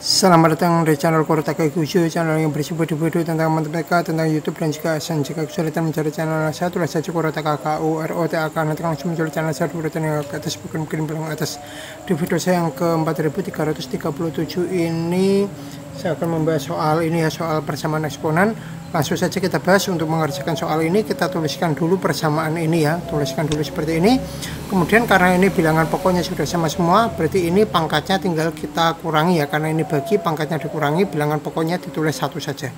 Selamat datang di channel Korotaka Gushu, channel yang berisi video-video tentang matematika, tentang YouTube dan juga ASN. Jika kesulitan mencari channel saya, tulis saja Korotaka K U R O T. Nanti langsung muncul channel saya di yang ke atas, bukan mungkin paling atas. Di video saya yang ke 4337 ini saya akan membahas soal ini ya, soal persamaan eksponen langsung saja kita bahas untuk mengerjakan soal ini kita tuliskan dulu persamaan ini ya. Tuliskan dulu seperti ini. Kemudian karena ini bilangan pokoknya sudah sama semua berarti ini pangkatnya tinggal kita kurangi ya. Karena ini bagi pangkatnya dikurangi bilangan pokoknya ditulis satu saja.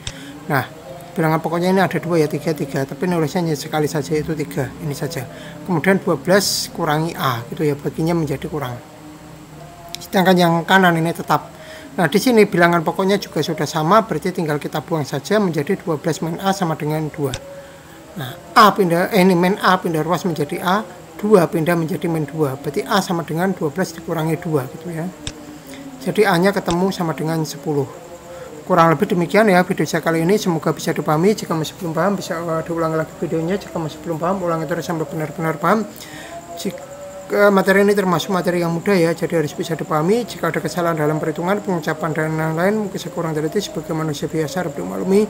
Nah bilangan pokoknya ini ada dua ya tiga tiga. Tapi nulisnya hanya sekali saja itu tiga. Ini saja. Kemudian 12 kurangi A gitu ya. Baginya menjadi kurang. Sedangkan yang kanan ini tetap Nah, di sini bilangan pokoknya juga sudah sama, berarti tinggal kita buang saja menjadi 12 min A sama dengan 2. Nah, A pindah, eh, ini min A pindah ruas menjadi A, 2 pindah menjadi min 2. Berarti A sama dengan 12 dikurangi 2 gitu ya. Jadi A-nya ketemu sama dengan 10. Kurang lebih demikian ya video saya kali ini. Semoga bisa dipahami. Jika masih belum paham, bisa uh, diulang lagi videonya. Jika masih belum paham, ulang terus sampai benar-benar paham. Jika materi ini termasuk materi yang mudah ya, jadi harus bisa dipahami. Jika ada kesalahan dalam perhitungan, pengucapan dan lain-lain, mungkin saya kurang teliti sebagai manusia biasa harus dimaklumi.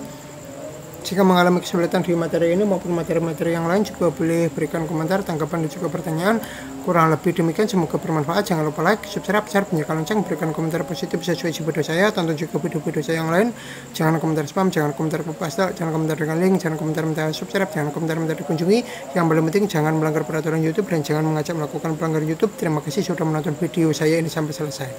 Jika mengalami kesulitan di materi ini maupun materi-materi yang lain juga boleh berikan komentar, tanggapan dan juga pertanyaan. Kurang lebih demikian semoga bermanfaat. Jangan lupa like, subscribe, share, bunyikan lonceng, berikan komentar positif sesuai video saya, tonton juga video-video saya yang lain. Jangan komentar spam, jangan komentar pastel, jangan komentar dengan link, jangan komentar minta subscribe, jangan komentar minta dikunjungi. Yang paling penting jangan melanggar peraturan YouTube dan jangan mengajak melakukan pelanggaran YouTube. Terima kasih sudah menonton video saya ini sampai selesai.